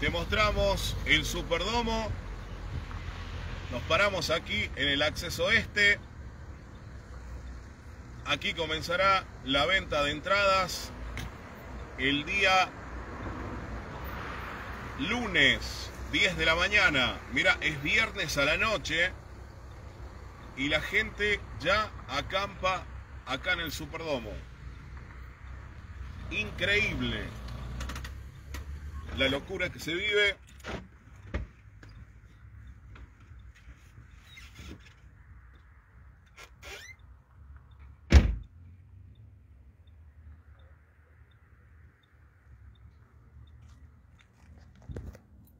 Te mostramos el Superdomo. Nos paramos aquí en el acceso este. Aquí comenzará la venta de entradas el día lunes 10 de la mañana. Mira, es viernes a la noche y la gente ya acampa acá en el Superdomo. Increíble la locura que se vive.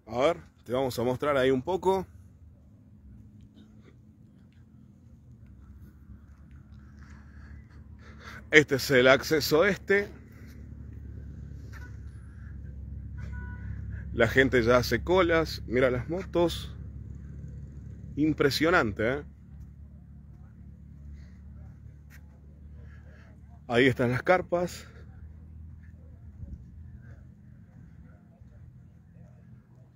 A ver, te vamos a mostrar ahí un poco. Este es el acceso este. La gente ya hace colas. Mira las motos. Impresionante, ¿eh? Ahí están las carpas.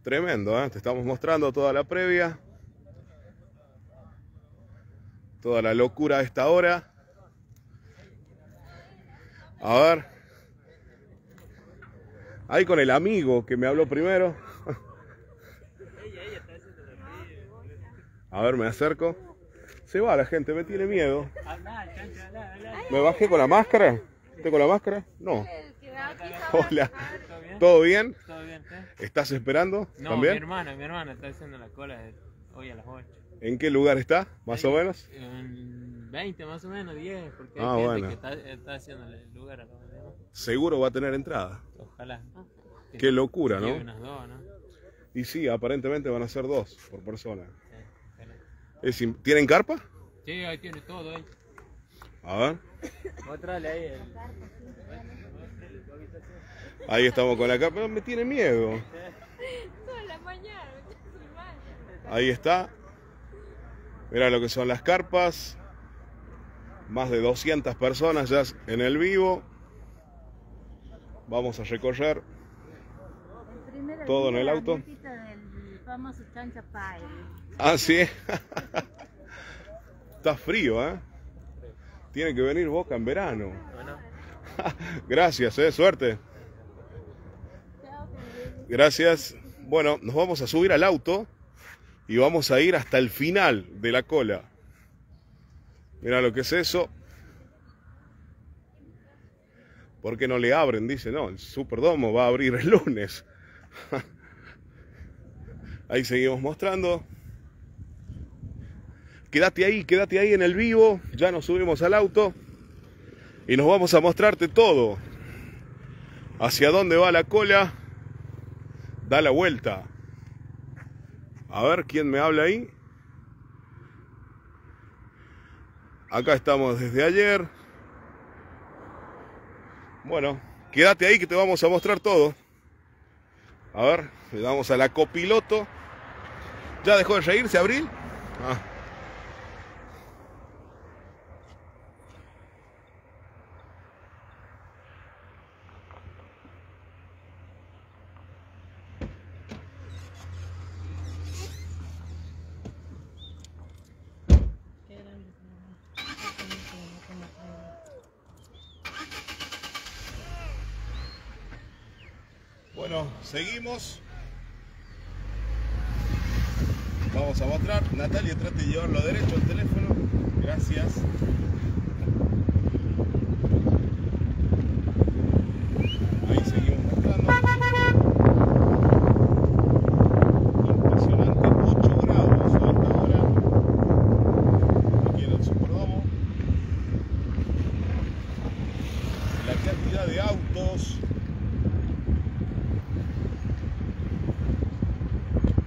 Tremendo, ¿eh? Te estamos mostrando toda la previa. Toda la locura a esta hora. A ver. Ahí con el amigo que me habló primero. A ver, me acerco. Se va la gente, me tiene miedo. ¿Me bajé con la máscara? ¿Tengo la máscara? No. Hola. ¿Todo bien? ¿Todo bien. ¿Estás esperando? No, ¿También? mi hermana, mi hermana está haciendo la cola hoy a las 8. ¿En qué lugar está? ¿Más o menos? En 20 más o menos, 10, porque Ah, hay gente bueno. que está, está haciendo el lugar a demás. Seguro va a tener entrada. Ojalá. Que Qué locura, ¿no? unas dos, ¿no? Y sí, aparentemente van a ser dos por persona. Es ¿Tienen carpa? Sí, ahí tiene todo ahí. A ver. Mostrale ahí el... Ahí estamos con la carpa. Me tiene miedo. Ahí está. Mira lo que son las carpas. Más de 200 personas ya en el vivo. Vamos a recorrer. ¿Todo en el auto? motita del famoso chancha pie. Ah, sí. Está frío, ¿eh? Tiene que venir Boca en verano. Bueno, Gracias, ¿eh? Suerte. Gracias. Bueno, nos vamos a subir al auto y vamos a ir hasta el final de la cola. Mira lo que es eso. ¿Por qué no le abren? Dice, no, el Superdomo va a abrir el lunes. Ahí seguimos mostrando. Quédate ahí, quédate ahí en el vivo. Ya nos subimos al auto y nos vamos a mostrarte todo. Hacia dónde va la cola. Da la vuelta. A ver quién me habla ahí. Acá estamos desde ayer. Bueno, quédate ahí que te vamos a mostrar todo. A ver, le damos a la copiloto. ¿Ya dejó de reírse, Abril? Ah. Bueno, seguimos. Vamos a mostrar. Natalia, trate de llevarlo derecho al teléfono. Gracias. Ahí seguimos mostrando. Impresionante, 8 grados a esta hora. Aquí en el Superdomo. La cantidad de autos.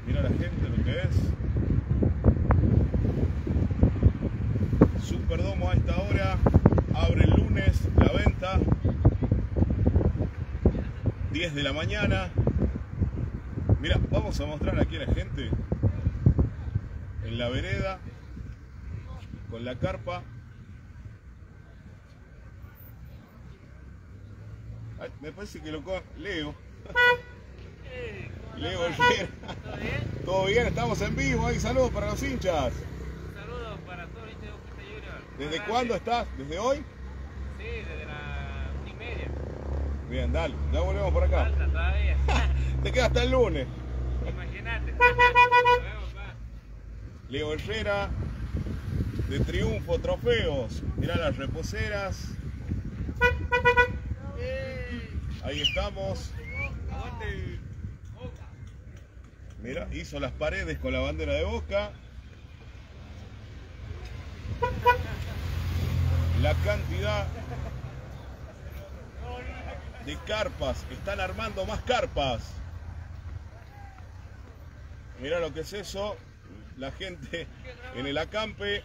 Mira la gente lo que es. Superdomo a esta hora. Abre el lunes la venta. 10 de la mañana. Mira, vamos a mostrar aquí a la gente. En la vereda. Con la carpa. Ay, me parece que lo leo. Leo Olvera. ¿Todo bien? Estamos en vivo ahí. Saludos para los hinchas. Un saludo para todos los hinchas de Boquita Junior. ¿Desde cuándo estás? ¿Desde hoy? Sí, desde la una y media. Bien, dale. Ya volvemos por acá. Falta todavía. Te queda hasta el lunes. Imagínate. Leo Herrera. De Triunfo Trofeos. Mirá las reposeras. Ahí estamos. Mira, hizo las paredes con la bandera de Boca. La cantidad de carpas. Están armando más carpas. Mira lo que es eso. La gente en el acampe.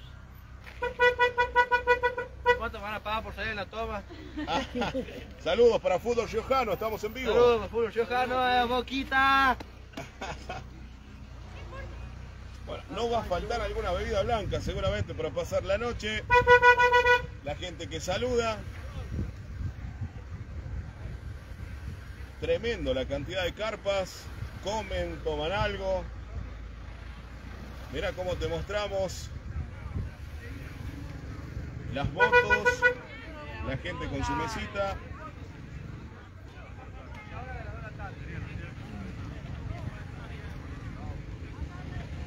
¿Cuánto van a pagar por salir en la toma? Ah, saludos para Fútbol Riojano. Estamos en vivo. Saludos, Fulvio Giojano, eh, Boquita. Bueno, no va a faltar alguna bebida blanca seguramente para pasar la noche. La gente que saluda. Tremendo la cantidad de carpas. Comen, toman algo. Mira cómo te mostramos las motos, la gente con su mesita.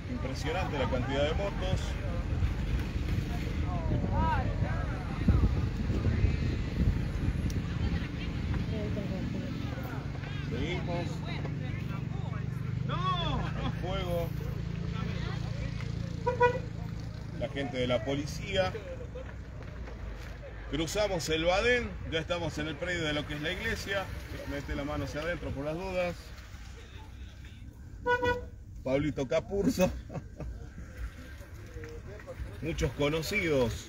Impresionante la cantidad de motos. Seguimos. El fuego. La gente de la policía. Cruzamos el Badén, ya estamos en el predio de lo que es la iglesia. Mete la mano hacia adentro por las dudas. Pablito Capurzo. Muchos conocidos.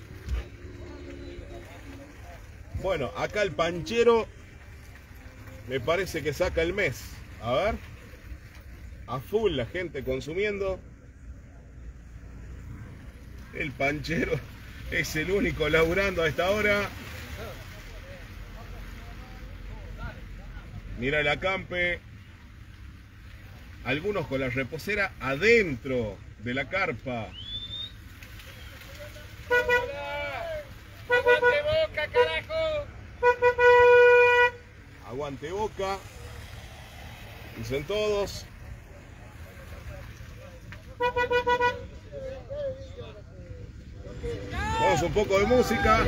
Bueno, acá el panchero me parece que saca el mes. A ver. A full la gente consumiendo. El panchero es el único laburando a esta hora. Mira el acampe. Algunos con la reposera adentro de la carpa. ¡Aguante Boca, carajo! Aguante boca. Dicen todos. Vamos un poco de música.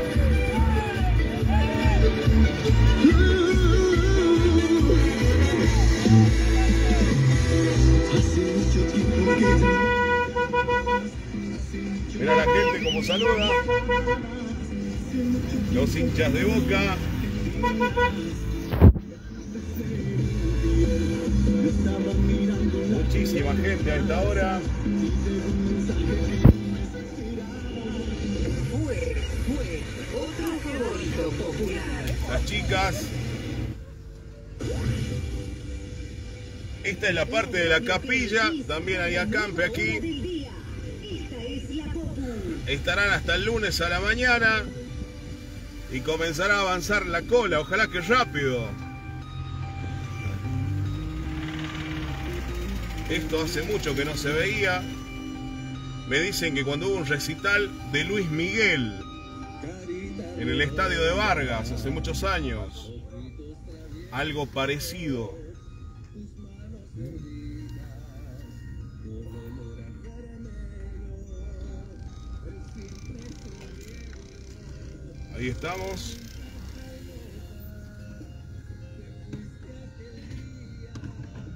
Mira la gente como saluda. Los hinchas de boca. Muchísima gente a esta hora. Las chicas. Esta es la parte de la capilla. También hay acampe aquí. Estarán hasta el lunes a la mañana. Y comenzará a avanzar la cola. Ojalá que rápido. Esto hace mucho que no se veía. Me dicen que cuando hubo un recital de Luis Miguel en el estadio de Vargas hace muchos años, algo parecido. Ahí estamos.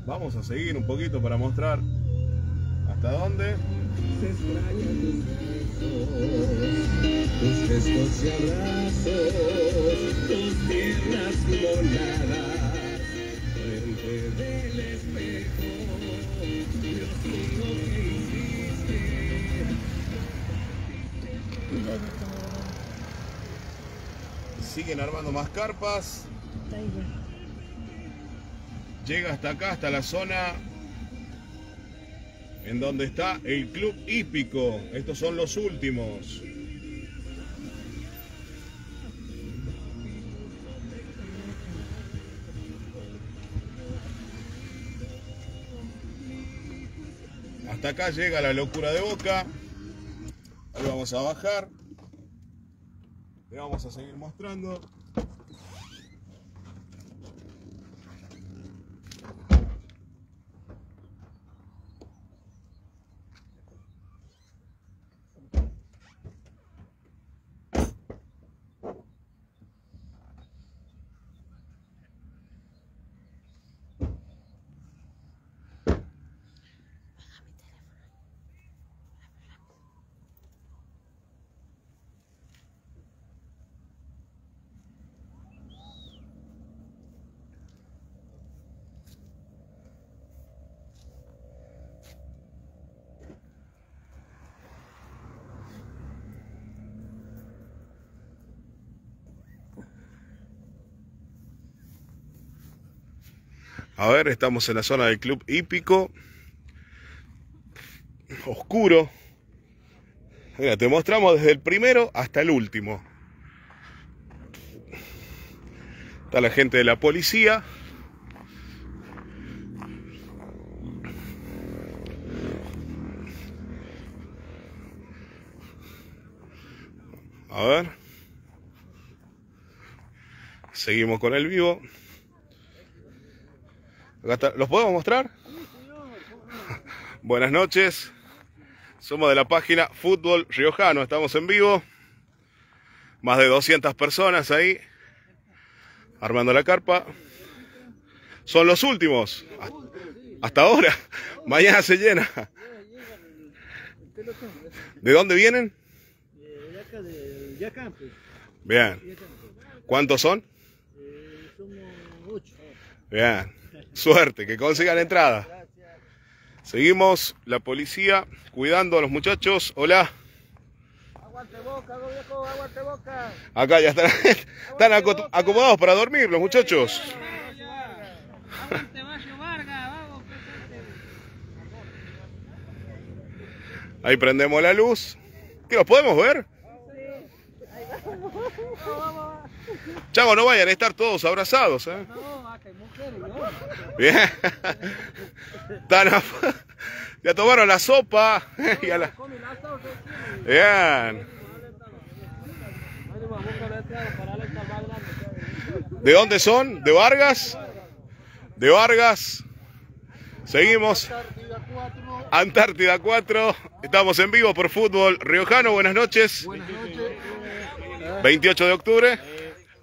Vamos a seguir un poquito para mostrar hasta dónde. tus gestos y abrazos, tus tiernas voladas, frente del espejo, Dios mío, ¿qué hiciste? Siguen armando más carpas. Llega hasta acá, hasta la zona en donde está el club hípico. Estos son los últimos. Hasta acá llega la locura de Boca. Ahí vamos a bajar. Le vamos a seguir mostrando. A ver, estamos en la zona del club hípico. Oscuro. Mira, te mostramos desde el primero hasta el último. Está la gente de la policía. A ver. Seguimos con el vivo. ¿Los podemos mostrar? Buenas noches. Somos de la página Fútbol Riojano. Estamos en vivo. Más de 200 personas ahí. Armando la carpa. Son los últimos. Hasta ahora. Mañana se llena. ¿De dónde vienen? De acá, de Yacampe. Bien. ¿Cuántos son? somos ocho. Bien. Suerte, que consigan entrada. Seguimos la policía cuidando a los muchachos. Hola. Aguante boca, viejo, aguante boca. Acá ya están, están aco- acomodados para dormir los muchachos. Vamos. Ahí prendemos la luz. ¿Qué los podemos ver? Chavo, no vayan a estar todos abrazados. ¿eh? No, acá hay mujeres, ¿no? Bien. Están a- Ya tomaron la sopa. Y a la-. Bien. ¿De dónde son? ¿De Vargas? De Vargas. Seguimos. Antártida 4. Estamos en vivo por fútbol riojano. Buenas noches. Buenas noches. 28 de octubre.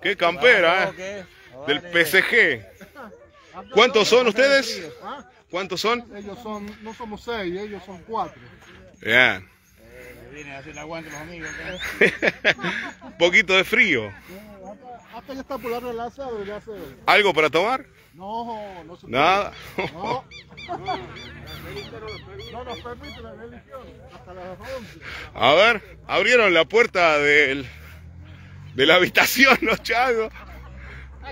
Qué campera, ¿eh? Del PSG. ¿Cuántos son ustedes? ¿Cuántos son? Ellos son, no somos seis, ellos son cuatro. Bien. Vienen a hacer aguante los amigos. Un poquito de frío. Hasta ya está por la relaza, debería ser. ¿Algo para tomar? No, no se puede. Nada. No. No nos permite la religión. Hasta las 11. A ver, abrieron la puerta del, de la habitación los chagos.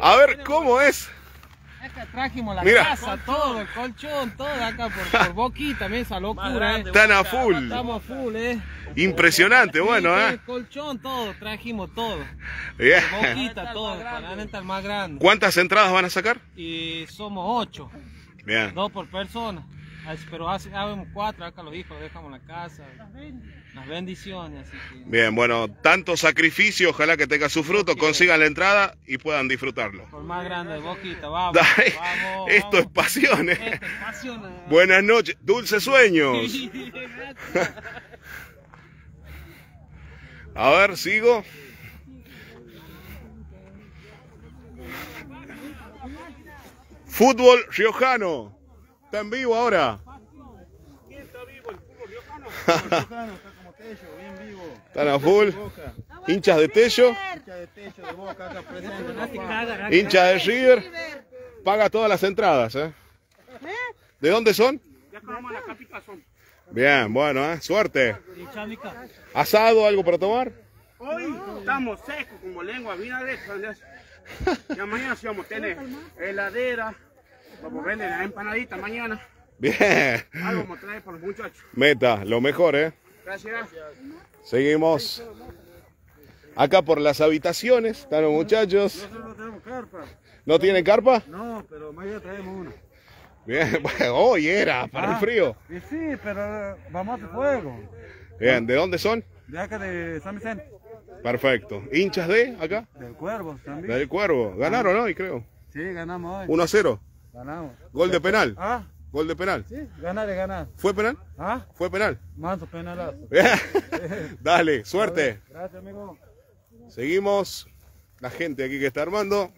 A ver, ¿cómo es? Acá trajimos la Mira. casa, todo, el colchón, todo acá por, por boquita, también esa locura, eh. Están a full. Estamos full, eh. Impresionante, bueno, ¿eh? El colchón, todo, trajimos todo. Bien. Boquita, todo, para la neta el más grande. ¿Cuántas entradas van a sacar? Y somos ocho, Bien. dos por persona. Así- Pero hace, habemos cuatro, acá los hijos dejamos la casa. Las bendiciones, así que. Bien, bueno, tanto sacrificio, ojalá que tenga su fruto, consigan la entrada y puedan disfrutarlo. Por más grande, boquita, vamos. Dale, vamos Esto es pasión, ¿eh? Esto es pasión. eh. Buenas noches, dulces sueños. A ver, sigo. Fútbol riojano. Está en vivo ahora. está como techo, bien vivo. Están a full. Hinchas de Tello, Hincha de techo, de boca acá presente. hincha de River. Paga todas las entradas, ¿eh? ¿De dónde son? Bien, bueno, ¿eh? Suerte. ¿Asado, algo para tomar? Hoy estamos secos como lengua vinagre, ¿sabes? Ya mañana sí vamos a tener heladera, vamos a vender las empanaditas mañana. Bien. Algo vamos a traer para los muchachos. Meta, lo mejor, ¿eh? Gracias. Seguimos. Acá por las habitaciones están los muchachos. Nosotros no tenemos carpa. ¿No tienen carpa? No, pero mañana traemos una. Bien, bueno, hoy era, para el Ah. frío. Y sí, pero vamos a fuego. Bien, ¿de dónde son? De acá de San Vicente. Perfecto. ¿Hinchas de acá? Del Cuervo también. Del Cuervo. Ganaron hoy, creo. Sí, ganamos hoy. 1 a 0. Ganamos. Gol de penal. Ah, Gol de penal. sí, ganar es ganar. ¿Fue penal? Ah, Fue penal. manso penalazo. Dale, suerte. Gracias, amigo. Seguimos. La gente aquí que está armando.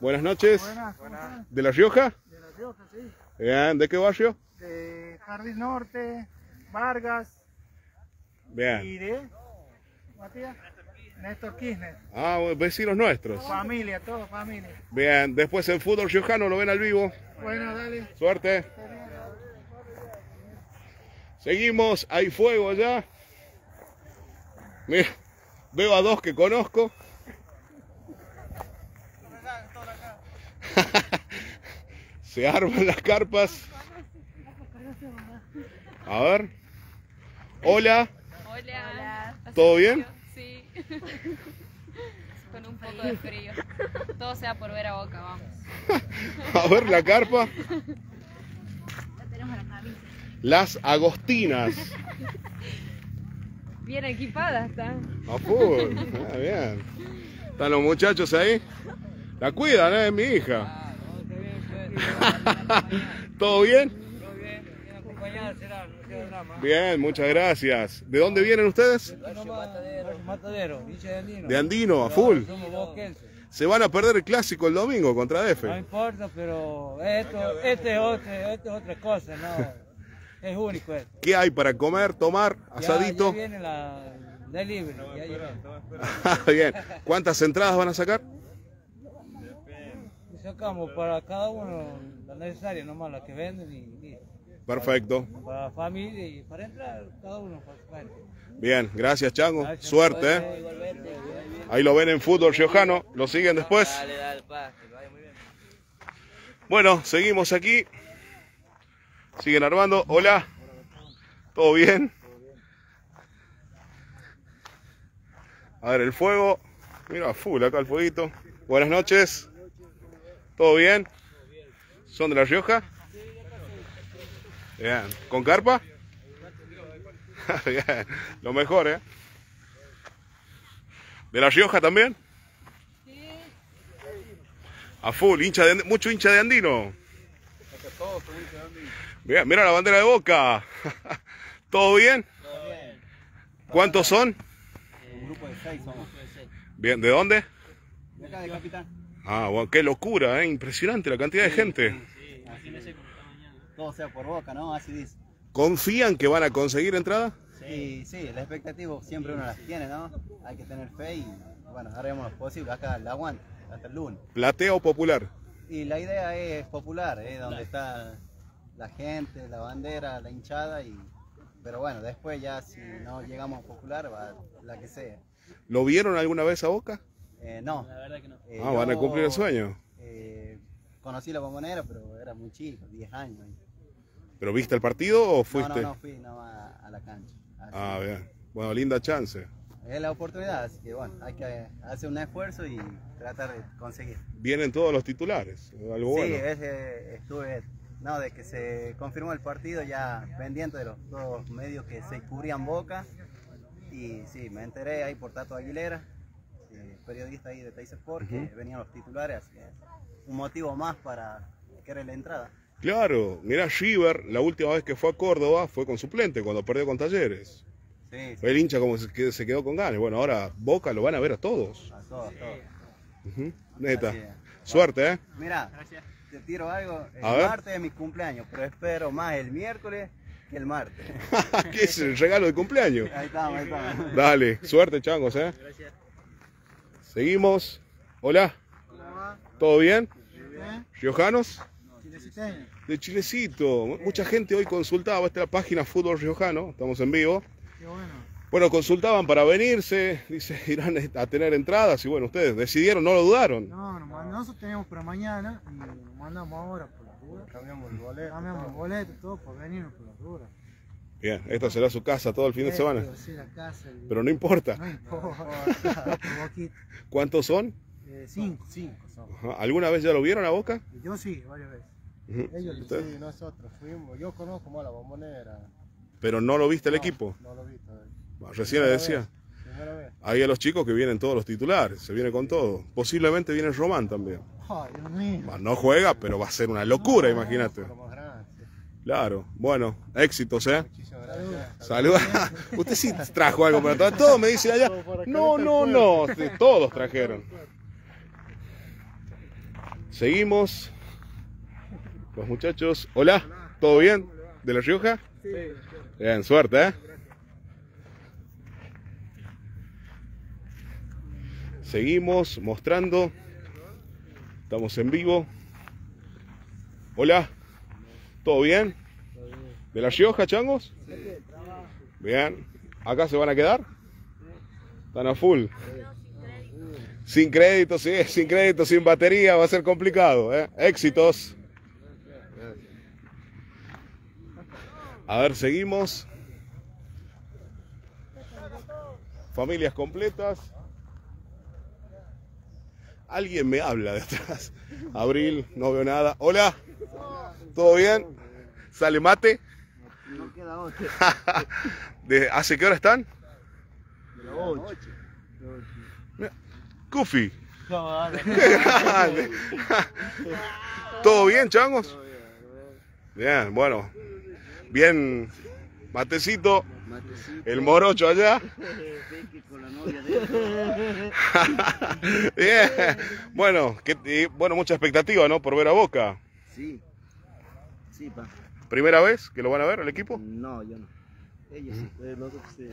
Buenas noches. Buenas, ¿cómo están? ¿De La Rioja? De La Rioja, sí. Bien, ¿de qué barrio? De Jardín Norte, Vargas Bien. y de Matías, Néstor Kirchner. Ah, vecinos nuestros. Familia, todo familia. Bien, después en fútbol riojano lo ven al vivo. Bueno, dale. Suerte. Seguimos, hay fuego allá. Mira, veo a dos que conozco. Se arman las carpas. A ver. Hola, Hola. ¿Todo bien? Sí. Un poco de frío. Todo sea por ver a Boca, vamos. a ver la carpa. Las Agostinas. Bien equipada está. A full. Ah, bien. Están los muchachos ahí. La cuidan, ¿eh? Es mi hija. ¿Todo bien? Bien, muchas gracias. ¿De dónde vienen ustedes? Matadero, de Andino. De Andino, a full. Se van a perder el clásico el domingo contra No DF. importa, pero esto, este es otra, esto es otra cosa, no. Es único esto. ¿Qué hay para comer, tomar, asadito? Ya, viene la delivery. ya viene. bien. ¿Cuántas entradas van a sacar? Sacamos para cada uno la necesaria, nomás la que venden y listo. Perfecto. Para familia y para entrar cada uno para cuenta. Bien, gracias Chango. Gracias. Suerte. ¿eh? Ahí lo ven en fútbol riojano. Lo siguen después. Dale, dale, pa, muy bien. Bueno, seguimos aquí. Siguen armando. Hola. ¿Todo bien? A ver, el fuego. Mira, full acá el fueguito. Buenas noches. ¿Todo bien? ¿Son de La Rioja? Bien. ¿Con carpa? Bien. Lo mejor, ¿eh? ¿De La Rioja también? A full, hincha de, mucho hincha de andino. Bien, mira la bandera de Boca. ¿Todo bien? ¿Cuántos son? Un grupo de seis somos. Bien, ¿de dónde? De acá de Capitán. Ah, bueno, qué locura, ¿eh? impresionante la cantidad de gente. Todo sea por boca, ¿no? Así dice. ¿Confían que van a conseguir entrada? Sí, sí, la expectativa siempre uno las tiene, ¿no? Hay que tener fe y, bueno, haremos lo posible. Acá la aguante, hasta el lunes. Platea o popular. Y la idea es popular, ¿eh? Donde está la gente, la bandera, la hinchada y... Pero bueno, después ya si no llegamos a popular, va la que sea. ¿Lo vieron alguna vez a Boca? Eh, no. La verdad que no. Ah, van a cumplir el sueño. eh, conocí la bombonera, pero era muy chico, 10 años. ¿Pero viste el partido o fuiste? No, no, no, fui no, a, a la cancha. Así Ah, bien. Bueno, linda chance. Es la oportunidad, así que bueno, hay que hacer un esfuerzo y tratar de conseguir. Vienen todos los titulares. Algo sí, bueno. ese estuve, no, de que se confirmó el partido ya pendiente de los dos medios que se cubrían boca. Y sí, me enteré ahí por Tato Aguilera, eh, periodista ahí de Teis Sport, que venían los titulares, así que un motivo más para querer la entrada. Claro, mira, Shiver, la última vez que fue a Córdoba fue con suplente cuando perdió con Talleres. Sí, Fue el hincha como se que- se quedó con ganas. Bueno, ahora Boca lo van a ver a todos. a todos, todos. Ujú, Neta. Suerte, ¿eh? Mira, te tiro algo. El A ver. martes es mi cumpleaños, pero espero más el miércoles que el martes. ¿Qué es el regalo de cumpleaños? Ahí estamos, ahí estamos. Dale, suerte, changos, ¿eh? Seguimos. Hola, ¿Cómo va? ¿todo bien? Bien. ¿Riojanos? De Chilecito. Mucha gente hoy consultaba, esta es la página Fútbol Riojano, estamos en vivo. Qué bueno. Bueno, consultaban para venirse, dice, irán a tener entradas y bueno, ustedes decidieron, no lo dudaron. No, mandamos- nosotros teníamos para mañana y nos mandamos ahora por las dudas. Cambiamos el boleto. Cambiamos el boleto, todo por venirnos por las dudas. Bien, esta será su casa todo el fin de semana. digo, sí, la casa, el- Pero no importa. No importa. ¿Cuántos son? Eh, cinco. Cinco. Ajá. ¿Alguna vez ya lo vieron a Boca? Yo sí, varias veces. Ellos Usted- sí, nosotros fuimos. Yo conozco más la bombonera. Pero no lo viste el No, equipo. No lo vi todavía. Recién le decía. vez, Primera vez. Ahí a los chicos que vienen todos los titulares, se viene con todo. Posiblemente viene Román también. Ay, Dios mío. Bah, No juega, pero va a ser una locura, imagínate. Claro, bueno, éxitos, ¿eh? Muchísimas gracias. Saluda. Usted sí trajo algo para todos. Todos me dicen allá. No, no, no. Sí, Todos trajeron. Seguimos. Los muchachos. Hola, ¿todo bien? ¿De La Rioja? Sí. Bien, suerte, ¿eh? Seguimos mostrando. Estamos en vivo. Hola, ¿todo bien? ¿De La Rioja, changos? Bien. ¿Acá se van a quedar? Están a full. Sin crédito, sí, sin crédito, sin batería, va a ser complicado. ¿eh? Éxitos. A ver, seguimos. Familias completas. Alguien me habla de atrás. Abril, no veo nada. Hola. ¿Todo bien? ¿Sale mate? No queda. ¿De ¿Hace qué hora están? De las 8. Kufi. No, dale. ¿Todo bien, changos? Bien, bueno. Bien, matecito, el morocho allá. Bueno, que, y, bueno, mucha expectativa, ¿no? Por ver a Boca. Sí. Sí, pa. ¿Primera vez que lo van a ver el equipo? No, yo no. Ellos sí. eh, nosotros sí.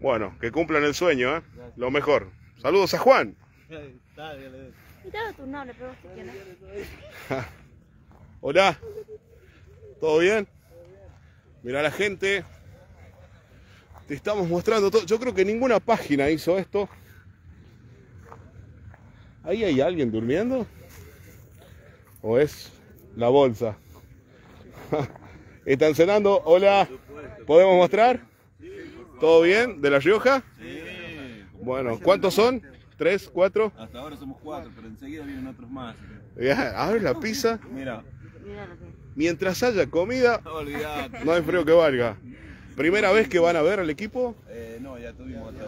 Bueno, que cumplan el sueño, ¿eh? Lo mejor. Saludos a Juan. Hola. ¿Todo bien? Mira la gente. Te estamos mostrando todo. Yo creo que ninguna página hizo esto. ¿Ahí hay alguien durmiendo? ¿O es la bolsa? ¿Están cenando? Hola. ¿Podemos mostrar? ¿Todo bien? ¿De La Rioja? Bueno, ¿cuántos son? ¿Tres? ¿Cuatro? Hasta ahora somos cuatro, pero enseguida vienen otros más. Abre la pizza. Mira, Mientras haya comida, olvidate. no hay frío que valga. ¿Primera vez que van a ver al equipo? Eh, no, ya tuvimos otra.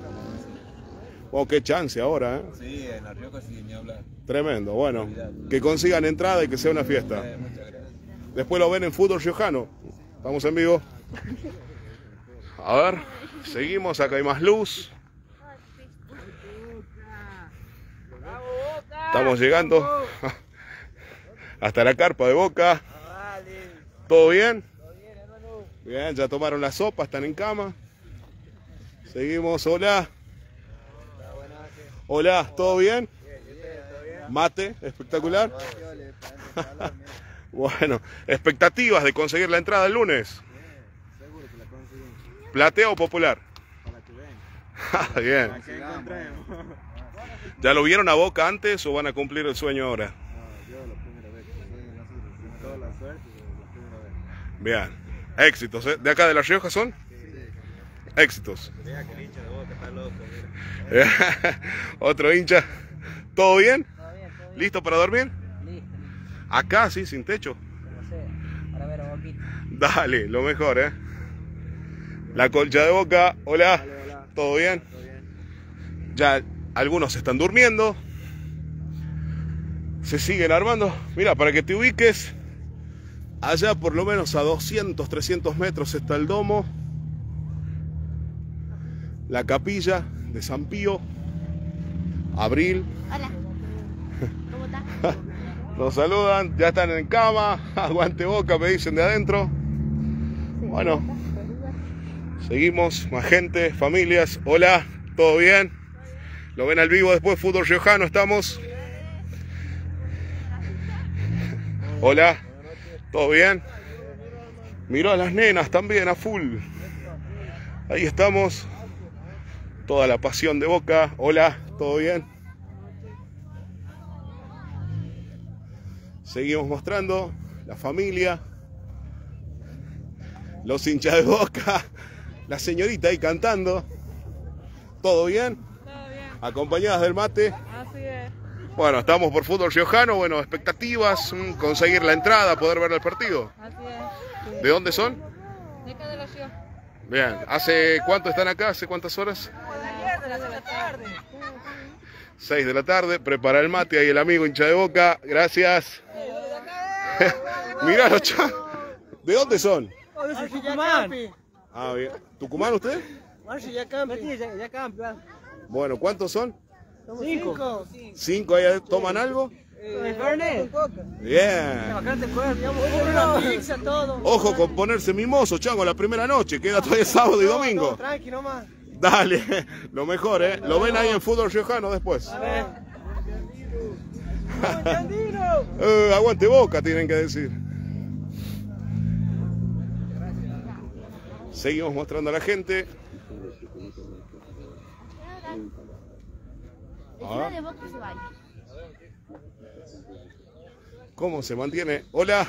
Oh, qué chance ahora, ¿eh? Sí, en La Rioja sí, ni hablar. Tremendo. Bueno, que consigan entrada y que sea una fiesta. Eh, muchas gracias. Después lo ven en fútbol riojano. Estamos en vivo. A ver, seguimos. Acá hay más luz. Estamos llegando hasta la carpa de Boca. ¿Todo bien? Bien, ya tomaron la sopa, están en cama. Seguimos, hola. Hola, ¿todo bien? Mate, espectacular. Bueno, expectativas de conseguir la entrada el lunes. ¿Platea o popular? Bien. ¿Ya lo vieron a Boca antes o van a cumplir el sueño ahora? Bien. Éxitos, ¿eh? ¿De acá de La Rioja son? Éxitos. Otro hincha. ¿Todo bien? ¿Listo para dormir? Acá sí, sin techo. Dale, lo mejor, ¿eh? La colcha de boca, hola, ¿todo bien? Ya algunos están durmiendo. Se siguen armando. Mira, para que te ubiques, allá por lo menos a 200, 300 metros está el domo. La capilla de San Pío. Abril. Hola. ¿Cómo estás? Nos saludan, ya están en cama. Aguante boca, me dicen de adentro. Bueno, seguimos, más gente, familias. Hola, ¿todo bien? Lo ven al vivo después, Fútbol Riojano, estamos. Hola, ¿todo bien? Miró a las nenas también a full. Ahí estamos. Toda la pasión de Boca. Hola, ¿todo bien? Seguimos mostrando la familia, los hinchas de boca, la señorita ahí cantando. ¿Todo bien? Todo bien. Acompañadas del mate. Así es. Bueno, estamos por fútbol riojano, bueno, expectativas, mm, conseguir la entrada, poder ver el partido. Así es. ¿De dónde son? De acá de la ciudad. Bien, ¿hace cuánto están acá? ¿Hace cuántas horas? De la tarde. 6 de la tarde, prepara el mate ahí el amigo hincha de boca, gracias. Mirá los cha- ¿De dónde son? Ah, bien. ¿Tucumán usted? Bueno, ¿cuántos son? Cinco. ¿Cinco ahí toman algo? Bien. Una pizza, todo. Ojo con ponerse mimoso, chango, la primera noche, queda todavía sábado y domingo. Tranqui nomás. Dale, lo mejor, ¿eh? Lo ven ahí en fútbol riojano después. Eh, aguante boca, tienen que decir. Seguimos mostrando a la gente. De se. ¿Cómo se mantiene? Hola.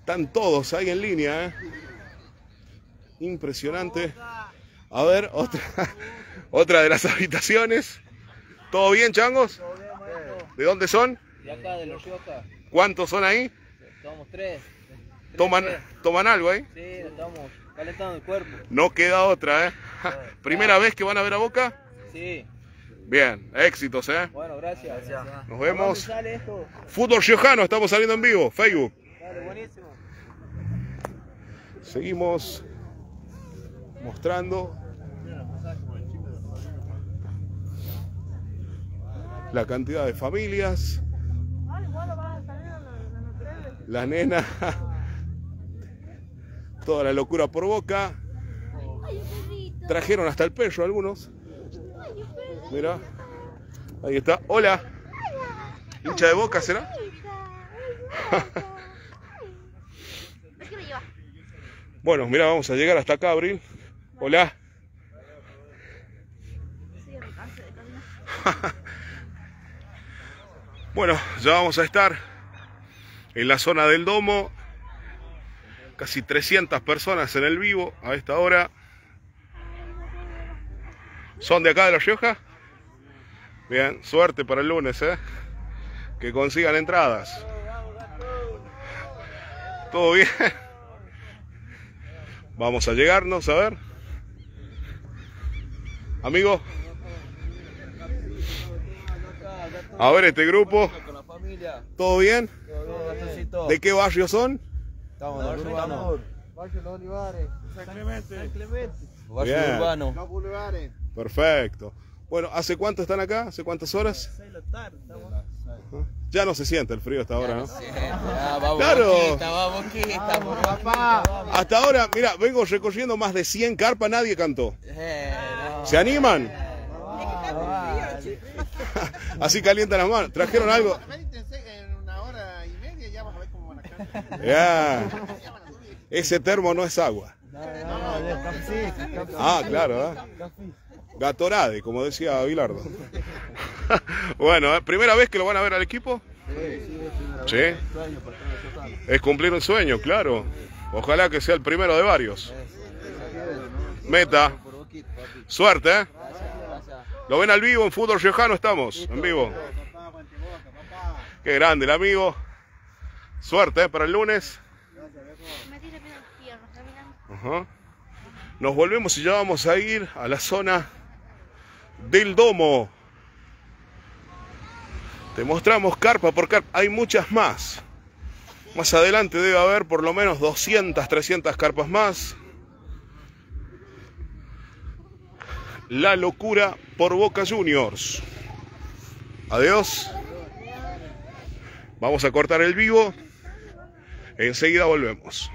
Están todos ahí en línea, ¿eh? Impresionante. A ver, otra, otra de las habitaciones. ¿Todo bien, changos? ¿De dónde son? De acá, de los Rioja, ¿Cuántos son ahí? somos tres. ¿Toman, toman algo ahí? Sí, estamos calentando el cuerpo. No queda otra, ¿eh? ¿Primera vez que van a ver a Boca? Sí, Bien, éxitos, ¿eh? bueno, gracias. Nos vemos. sale esto? Fútbol Riojano, estamos saliendo en vivo, Facebook. Dale, buenísimo. Seguimos mostrando la cantidad de familias, la nena, toda la locura por boca. Trajeron hasta el perro algunos. Mira, ahí está. Hola. Hincha de boca será. Bueno, mira, vamos a llegar hasta acá, Abril. Hola. Bueno, ya vamos a estar en la zona del domo. Casi 300 personas en el vivo a esta hora. ¿Son de acá de La Rioja? Bien, suerte para el lunes, ¿eh? Que consigan entradas. ¿Todo bien? Vamos a llegarnos, a ver. Amigo. A ver este grupo. Con la familia. ¿Todo bien? ¿De qué barrio son? Estamos en urbano. Barrio Los Olivares. San Clemente. San Clemente. Barrio urbano. Los. Perfecto. Bueno, ¿hace cuánto están acá? ¿Hace cuántas horas? Seis de la tarde. Estamos. Ya no se siente el frío hasta ahora, ¿no? Ah, Claro. papá. Hasta ahora, mira, vengo recorriendo más de 100 carpas, nadie cantó. Eh. ¿Se animan? Así calientan las manos. ¿Trajeron algo? En una hora y media ya vas a ver cómo van a cantar. Ya. Ese termo no es agua. Ah, claro, ¿eh? Gatorade, como decía Bilardo. bueno, ¿eh? ¿primera vez que lo van a ver al equipo? Sí. Es cumplir un sueño, claro. Ojalá que sea el primero de varios. Meta. Suerte, ¿eh? Lo ven al vivo en Fútbol Riojano, estamos en vivo. Qué grande el amigo. Suerte ¿eh? para el lunes. Ajá. Nos volvemos y ya vamos a ir a la zona del domo. Te mostramos carpa por carpa. Hay muchas más. Más adelante debe haber por lo menos 200, 300 carpas más. La locura por Boca Juniors. Adiós. Vamos a cortar el vivo. Enseguida volvemos.